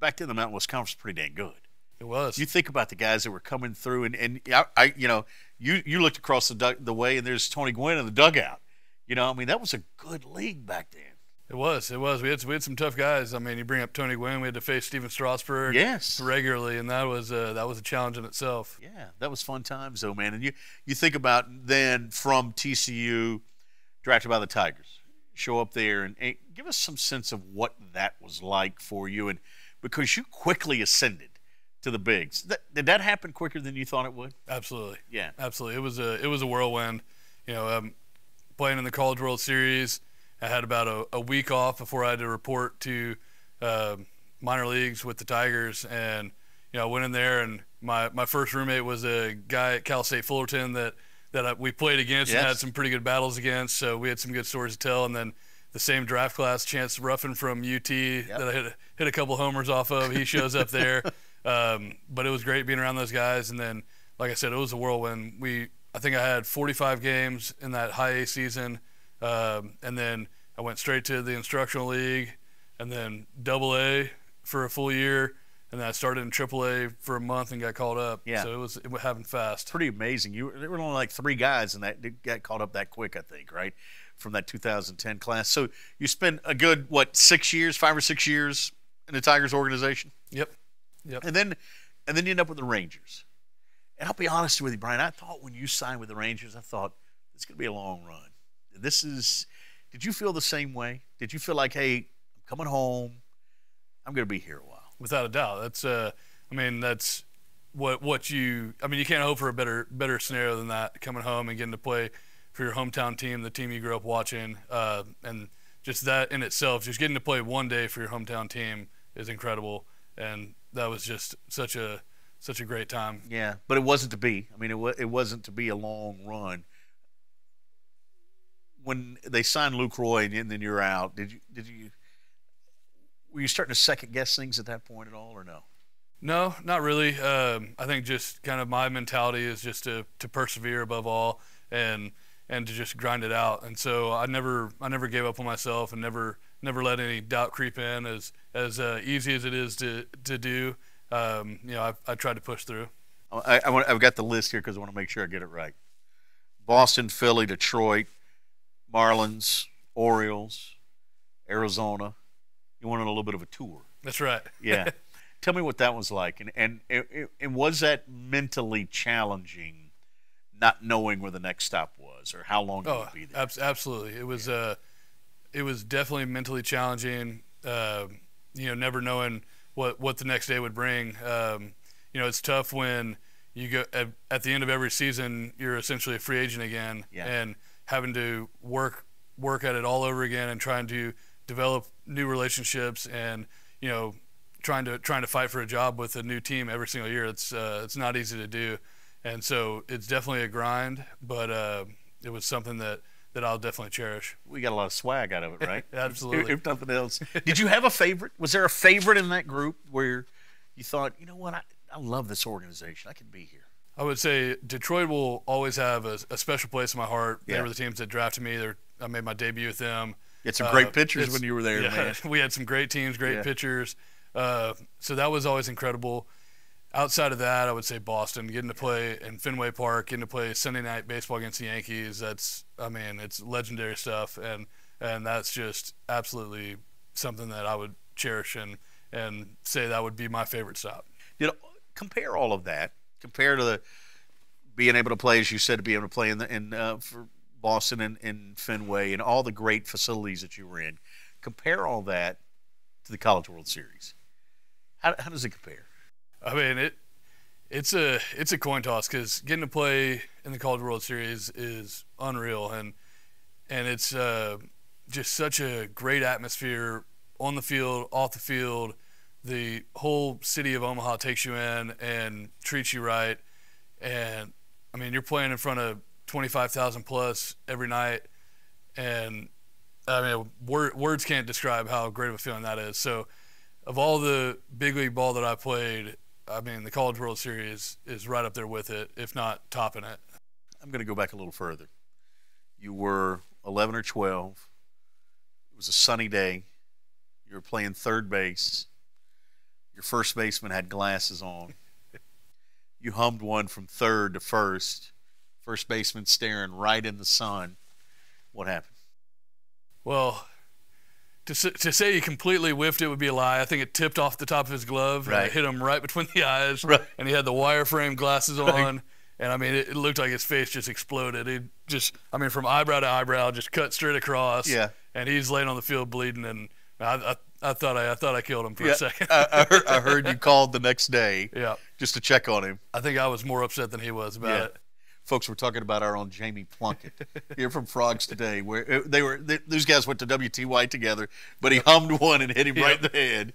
back then the Mountain West Conference was pretty dang good. It was. You think about the guys that were coming through, and, and I, I you know, you you looked across the the way, and there's Tony Gwynn in the dugout. You know, I mean, that was a good league back then. It was. It was. We had we had some tough guys. I mean, you bring up Tony Gwynn. We had to face Stephen Strasburg. Yes. Regularly, and that was uh, that was a challenge in itself. Yeah, that was fun times though, man. And you you think about then from TCU, drafted by the Tigers, show up there and, and give us some sense of what that was like for you, and because you quickly ascended to the bigs. That, did that happen quicker than you thought it would? Absolutely. Yeah. Absolutely. It was a it was a whirlwind. You know, um, playing in the College World Series I had about a, a week off before I had to report to uh, minor leagues with the Tigers, and you know I went in there, and my, my first roommate was a guy at Cal State Fullerton that that I, we played against yes. and had some pretty good battles against, so we had some good stories to tell, and then. The same draft class, Chance Ruffin from UT, yep. that I hit, hit a couple homers off of. He shows up there, um, but it was great being around those guys. And then, like I said, it was a whirlwind. We, I think I had 45 games in that high A season. Um, and then I went straight to the instructional league, and then double A for a full year, and then I started in triple A for a month and got called up. Yeah. So it was it happened fast. Pretty amazing. You there were only like three guys and that got called up that quick, I think, right? From that 2010 class. So you spent a good what six years, five or six years in the Tigers organization. Yep. Yep. And then and then you end up with the Rangers. And I'll be honest with you, Brian. I thought when you signed with the Rangers, I thought it's going to be a long run this is, did you feel the same way? Did you feel like, hey, I'm coming home, I'm going to be here a while? Without a doubt. That's, uh, I mean, that's what what you, I mean, you can't hope for a better better scenario than that, coming home and getting to play for your hometown team, the team you grew up watching, uh, and just that in itself, just getting to play one day for your hometown team is incredible, and that was just such a such a great time. Yeah, but it wasn't to be. I mean, it was it wasn't to be a long run when they signed Lucroy and then you're out, did you did you were you starting to second guess things at that point at all, or no? No, not really. Um, I think just kind of my mentality is just to, to persevere above all and and to just grind it out. And so I never I never gave up on myself and never never let any doubt creep in. As as uh, easy as it is to to do, um, you know, I, I tried to push through. I, I want, I've got the list here because I want to make sure I get it right. Boston, Philly, Detroit, Marlins, Orioles, Arizona. You wanted a little bit of a tour. That's right. yeah. Tell me what that was like, and and and was that mentally challenging, not knowing where the next stop was or how long oh, you would be there? absolutely. It was. Yeah. Uh, it was definitely mentally challenging. Uh, you know, never knowing what what the next day would bring. Um, you know, it's tough when you go at, at, the end of every season. You're essentially a free agent again, yeah. and having to work work at it all over again and trying to develop new relationships and you know trying to trying to fight for a job with a new team every single year. It's uh, it's not easy to do, and so it's definitely a grind. But uh, it was something that that I'll definitely cherish. We got a lot of swag out of it, right? Absolutely. if nothing else, did you have a favorite? Was there a favorite in that group where you thought, you know what, I, I love this organization. I can be here. I would say Detroit will always have a, a special place in my heart. Yeah. They were the teams that drafted me. They're, I made my debut with them. You had some great uh, pitchers when you were there, yeah, man. we had some great teams, great yeah. pitchers. Uh, so that was always incredible. Outside of that, I would say Boston. Getting to play in Fenway Park, getting to play Sunday night baseball against the Yankees. That's, I mean, it's legendary stuff, and and that's just absolutely something that I would cherish and and say that would be my favorite stop. You know, compare all of that compared to the being able to play, as you said, to be able to play in the in uh, for Boston and, and Fenway and all the great facilities that you were in. Compare all that to the College World Series. How, how does it compare? I mean, it it's a it's a coin toss because getting to play in the College World Series is unreal, and and it's uh, just such a great atmosphere on the field, off the field the whole city of Omaha takes you in and treats you right. And I mean, you're playing in front of 25,000 plus every night. And I mean, word, words can't describe how great of a feeling that is. So, of all the big league ball that I played, I mean, the College World Series is right up there with it, if not topping it. I'm going to go back a little further. You were 11 or 12. It was a sunny day You were playing third base. Your first baseman had glasses on. you hummed one from third to first. First baseman staring right in the sun. What happened? Well, to, to say he completely whiffed it would be a lie. I think it tipped off the top of his glove. Right. And it hit him right between the eyes. Right. And he had the wireframe glasses on. Right. And I mean, it, it looked like his face just exploded. He just, I mean, from eyebrow to eyebrow, just cut straight across. Yeah. And he's laying on the field bleeding. And I, I, I thought I, I thought I killed him for Yeah, a second. I, I, heard, I heard you called the next day yeah. just to check on him. I think I was more upset than he was about Yeah. it. Folks, we're talking about our own Jamie Plunkett here from Frogs Today, where uh, they were they, those guys went to WTY together, but he hummed one and hit him right in the head,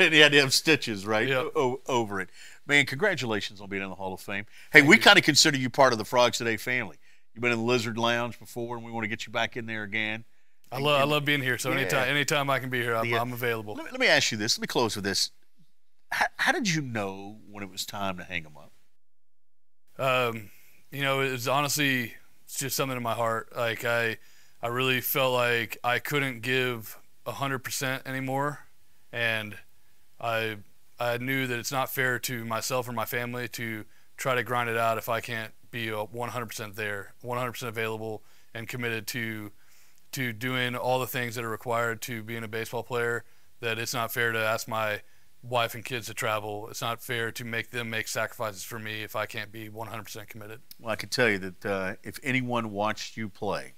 and he had to have stitches right Yep. o- over it. Man, congratulations on being in the Hall of Fame. Hey, we kind of consider you part of the Frogs Today family. You've been in the Lizard Lounge before, and we want to get you back in there again. I love, I love being here. So Yeah. anytime, anytime I can be here, I'm, Yeah. I'm available. Let me, let me ask you this. Let me close with this. How, how did you know when it was time to hang them up? Um, you know, it was honestly it's just something in my heart. Like I, I really felt like I couldn't give hundred percent anymore, and I, I knew that it's not fair to myself or my family to try to grind it out if I can't be a 100% there, 100% available, and committed to, to doing all the things that are required to being a baseball player. That it's not fair to ask my wife and kids to travel. It's not fair to make them make sacrifices for me if I can't be 100% committed. Well, I can tell you that uh, if anyone watched you play,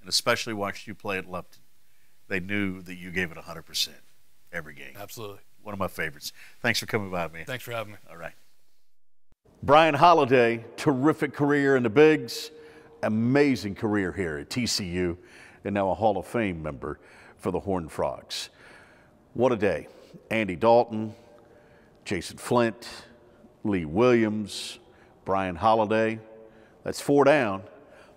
and especially watched you play at Lupton, they knew that you gave it 100% every game. Absolutely. One of my favorites. Thanks for coming by, man. Thanks for having me. All right. Bryan Holaday, terrific career in the Bigs, amazing career here at TCU, and now a Hall of Fame member for the Horned Frogs. What a day. Andy Dalton, Jason Flint, Lee Williams, Bryan Holaday. That's four down.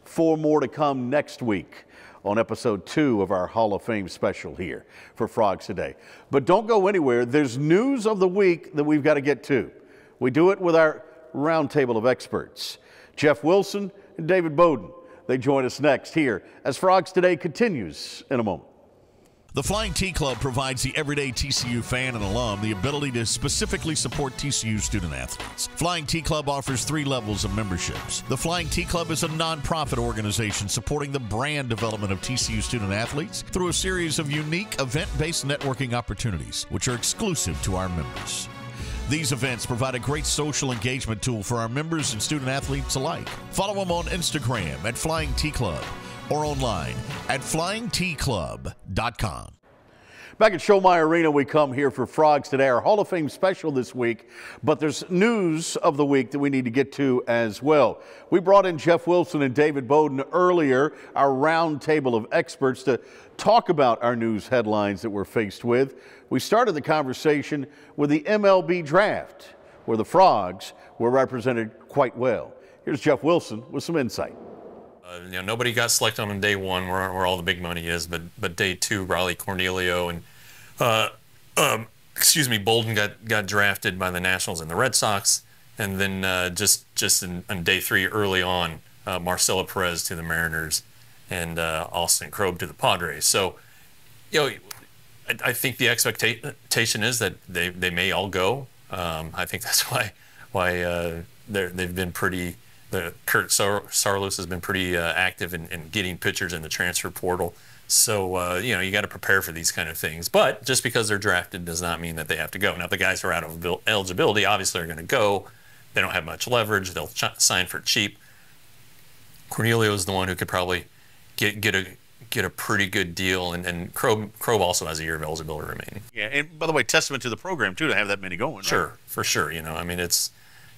Four more to come next week on episode two of our Hall of Fame special here for Frogs Today. But don't go anywhere. There's news of the week that we've got to get to. We do it with our roundtable of experts Jeff Wilson and David Bowden. They join us next here as Frogs Today continues in a moment. The Flying T Club provides the everyday TCU fan and alum the ability to specifically support TCU student athletes. Flying T Club offers three levels of memberships. The Flying T Club is a nonprofit organization supporting the brand development of TCU student athletes through a series of unique event based networking opportunities, which are exclusive to our members. These events provide a great social engagement tool for our members and student athletes alike. Follow them on Instagram at Flying T Club or online at flyingtclub.com. Back at Schollmaier Arena, we come here for Frogs Today, our Hall of Fame special this week, but there's news of the week that we need to get to as well. We brought in Jeff Wilson and David Bowden earlier, our round table of experts, to talk about our news headlines that we're faced with. We started the conversation with the MLB draft, where the Frogs were represented quite well. Here's Jeff Wilson with some insight. Uh, you know, nobody got selected on day one, where, where all the big money is, but but day two, Riley Cornelio and uh, um, excuse me, Bolden got got drafted by the Nationals and the Red Sox, and then uh, just just in, on day three, early on, uh, Marcelo Perez to the Mariners, and uh, Austin Krob to the Padres. So, you know, I, I think the expectation is that they they may all go. Um, I think that's why why uh, they've been pretty the Kirk Sar- Saarloos has been pretty uh, active in, in getting pitchers in the transfer portal. So uh, you know you got to prepare for these kind of things. But just because they're drafted does not mean that they have to go. Now the guys who are out of eligibility obviously are going to go. They don't have much leverage. They'll ch- sign for cheap. Cornelio is the one who could probably get get a get a pretty good deal, and and Krob also has a year of eligibility remaining. Yeah, and by the way, testament to the program too to have that many going. right? Sure, for sure. You know, I mean, it's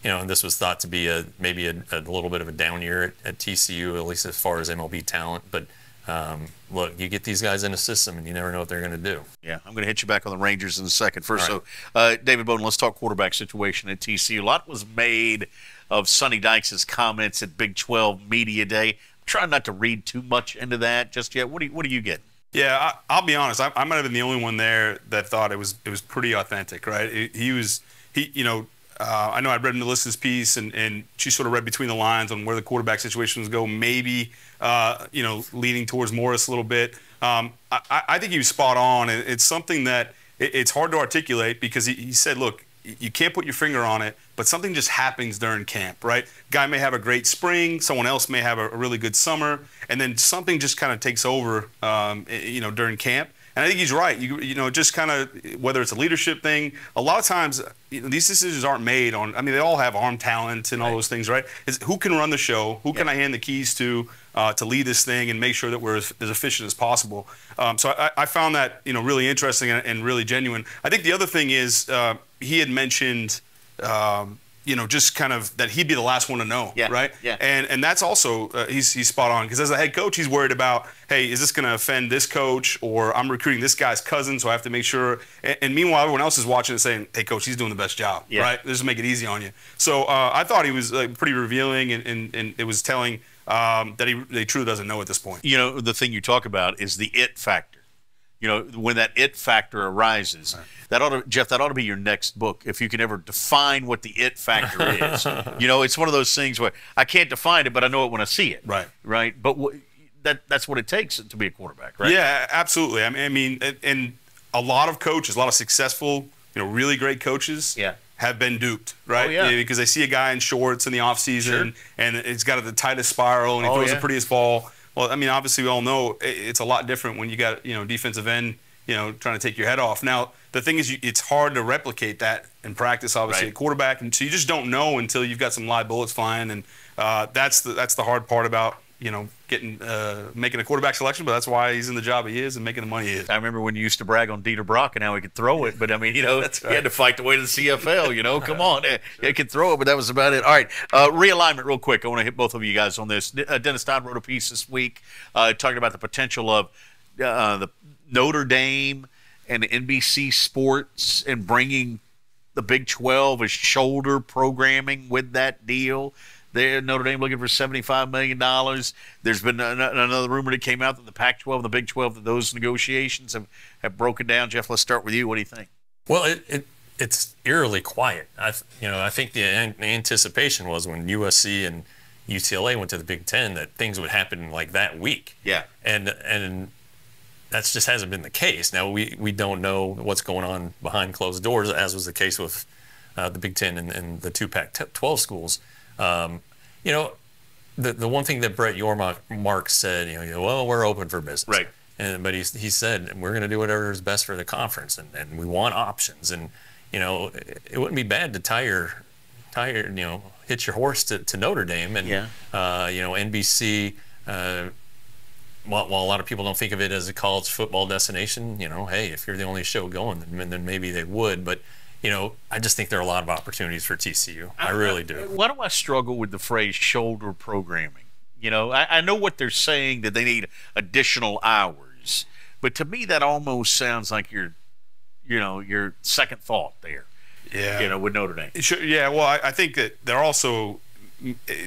you know, and this was thought to be a maybe a, a little bit of a down year at, at TCU, at least as far as MLB talent. But um, look, you get these guys in a system, and you never know what they're going to do. Yeah, I'm going to hit you back on the Rangers in a second. First, right. so uh, David Bowden, let's talk quarterback situation at TCU. A lot was made of Sonny Dykes' comments at Big 12 Media Day. Trying not to read too much into that just yet. What do you, what do you get? Yeah, I, I'll be honest. I, I might have been the only one there that thought it was it was pretty authentic, right? He, he was he, you know, uh, I know I read Melissa's piece, and, and she sort of read between the lines on where the quarterback situations go. Maybe uh, you know leaning towards Morris a little bit. Um, I, I, think he was spot on. It's something that it, it's hard to articulate because he, he said, look, you can't put your finger on it, but something just happens during camp, right? Guy may have a great spring, someone else may have a, a really good summer, and then something just kind of takes over, um, you know, during camp. And I think he's right. You, you know, just kind of whether it's a leadership thing, a lot of times you know, these decisions aren't made on. I mean, they all have arm talent and all those things, right? Is who can run the show? Who can I hand the keys to uh, to lead this thing and make sure that we're as, as efficient as possible? Um, so I, I, found that you know really interesting and, and, really genuine. I think the other thing is uh, he had mentioned. Um, you know, just kind of that he'd be the last one to know, yeah, right? Yeah. And and that's also uh, he's he's spot on because as a head coach, he's worried about, hey, is this going to offend this coach or I'm recruiting this guy's cousin, so I have to make sure. And, and meanwhile, everyone else is watching and saying, hey, coach, he's doing the best job, yeah. right? This will make it easy on you. So uh, I thought he was uh, pretty revealing and, and, and it was telling um, that he, that he truly doesn't know at this point. You know, the thing you talk about is the it factor. You know, when that it factor arises. Right that ought to, Jeff, that ought to be your next book if you can ever define what the it factor is. you know, it's one of those things where I can't define it, but I know it when I see it. Right. Right. But w- that that's what it takes to be a quarterback, right? Yeah, absolutely. I mean, I mean, and a lot of coaches, a lot of successful, you know, really great coaches. Yeah have been duped, right? Oh, yeah. Because they see a guy in shorts in the offseason sure. and it's got the tightest spiral and he oh, throws yeah. the prettiest ball. Well, I mean, obviously we all know it's a lot different when you got, you know, defensive end, you know, trying to take your head off. Now, the thing is, you, it's hard to replicate that in practice. Obviously, right. at quarterback, and so you just don't know until you've got some live bullets flying, and uh, that's the that's the hard part about you know getting uh, making a quarterback selection. But that's why he's in the job he is and making the money he is. I remember when you used to brag on Dieter Brock and how he could throw it, but I mean, you know, right. he had to fight the way to the CFL. You know, come on, he could throw it, but that was about it. All right, uh, realignment, real quick. I want to hit both of you guys on this. Uh, Dennis Dodd wrote a piece this week uh, talking about the potential of uh, the Notre Dame and NBC Sports and bringing the Big 12 as shoulder programming with that deal. There, Notre Dame looking for $75 million. There's been another rumor that came out that the Pac 12 and the Big 12, that those negotiations have, have broken down. Jeff, let's start with you. What do you think? Well, it, it it's eerily quiet. I, you know, I think the anticipation was when USC and UCLA went to the Big Ten that things would happen like that week. Yeah. And and that just hasn't been the case. Now we, we don't know what's going on behind closed doors, as was the case with uh, the Big Ten and, and, the two Pac-12 schools. Um, you know, the the one thing that Brett Yormark said, you know, well, we're open for business, right? And but he he said we're going to do whatever is best for the conference, and, and we want options. And you know, it, it wouldn't be bad to tie your tie your you know hitch your horse to, to Notre Dame and yeah. uh, you know NBC. Uh, while, while, a lot of people don't think of it as a college football destination, you know, hey, if you're the only show going, then, then maybe they would. But, you know, I just think there are a lot of opportunities for TCU. I, I really do. Why do I struggle with the phrase shoulder programming? You know, I, I know what they're saying that they need additional hours, but to me that almost sounds like your, you know, your second thought there. Yeah. You know, with Notre Dame. Sure, yeah. Well, I, I think that they're also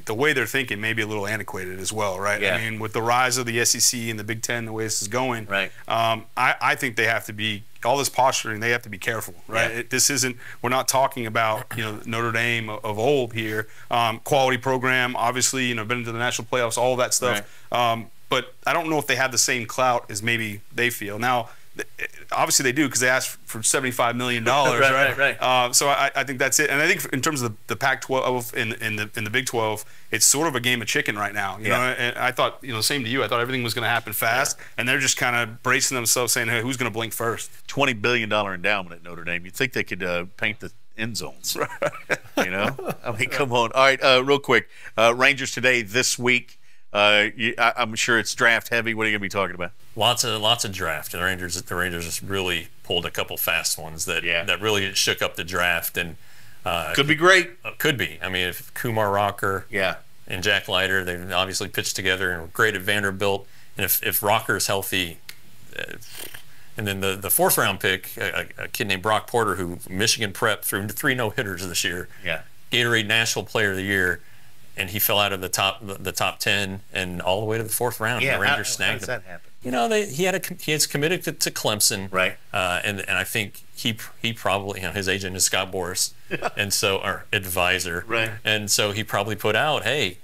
the way they're thinking may be a little antiquated as well, right? Yeah. I mean, with the rise of the SEC and the Big Ten, the way this is going, right? Um, I, I think they have to be all this posturing. They have to be careful, right? Yeah. It, this isn't. We're not talking about you know Notre Dame of, of old here. Um, quality program, obviously, you know, been into the national playoffs, all that stuff. Right. Um, but I don't know if they have the same clout as maybe they feel now obviously they do because they asked for $75 million, right? right, right, right. Uh, so I, I, think that's it. And I think in terms of the, the Pac-12 and in, in, the in the Big 12, it's sort of a game of chicken right now. You yeah. know, and I thought, you know, same to you. I thought everything was going to happen fast, yeah. and they're just kind of bracing themselves, saying, "Hey, who's going to blink first? Twenty billion dollar endowment at Notre Dame. You'd think they could uh, paint the end zones. Right. you know, I mean, come on. All right, uh, real quick. Uh, Rangers today, this week. Uh, you, I, am sure it's draft heavy. What are you going to be talking about? Lots of lots of draft. The Rangers, the Rangers just really pulled a couple fast ones that yeah. that really shook up the draft and uh, could be great. Uh, could be. I mean, if Kumar Rocker, yeah, and Jack Leiter, they obviously pitched together and were great at Vanderbilt. And if if Rocker's healthy. Uh, and then the, the fourth round pick, a, a, kid named Brock Porter, who Michigan prep threw three no hitters this year. Yeah. Gatorade National Player of the Year and he fell out of the top the top ten and all the way to the fourth round. Yeah, the Rangers how, snagged how does that happen? you know, they, he had a he is committed to, to Clemson, right? Uh, and and I think he he probably you know his agent is Scott Boras, and so our advisor, right? And so he probably put out, hey,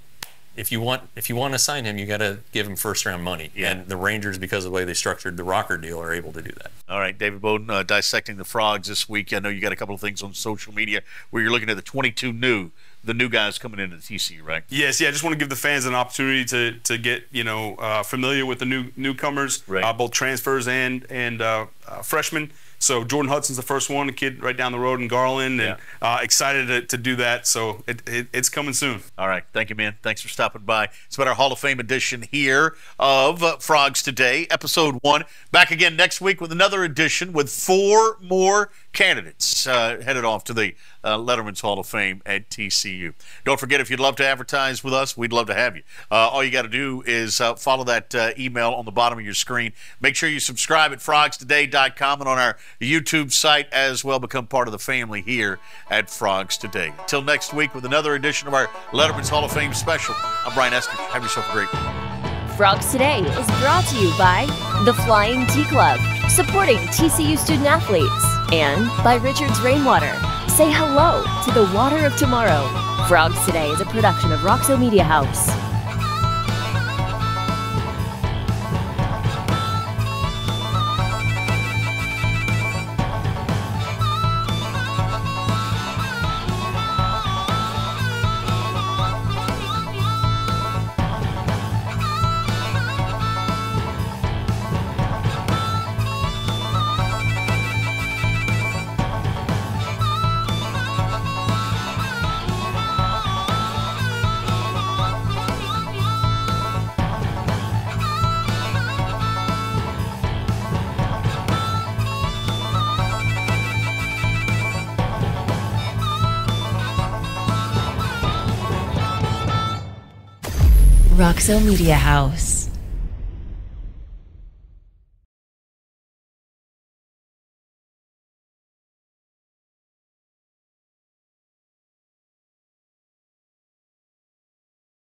if you want if you want to sign him, you got to give him first round money. Yeah. And the Rangers, because of the way they structured the Rocker deal, are able to do that. All right, David Bowden, uh, dissecting the frogs this week. I know you got a couple of things on social media where you're looking at the 22 new, the new guys coming into the TC, right? Yes, yeah. I just want to give the fans an opportunity to to get you know uh, familiar with the new newcomers, Right. uh, both transfers and and uh, uh, freshmen. So Jordan Hudson's the first one, a kid right down the road in Garland, and uh, excited to, to do that. So it, it, it's coming soon. All right. Thank you, man. Thanks for stopping by. It's been our Hall of Fame edition here of uh, Frogs Today, episode one. Back again next week with another edition with four more candidates uh, headed off to the uh, Letterman's Hall of Fame at TCU. Don't forget, if you'd love to advertise with us, we'd love to have you. Uh, all you got to do is uh, follow that uh, email on the bottom of your screen. Make sure you subscribe at frogstoday.com and on our YouTube site as well. Become part of the family here at Frogs Today. Until next week with another edition of our Letterman's Hall of Fame special. I'm Brian Esther. Have yourself a great week. Frogs Today is brought to you by the Flying T Club, supporting TCU student athletes, and by Richard's Rainwater. Say hello to the water of tomorrow. Frogs Today is a production of Roxo Media House. Roxo Media House.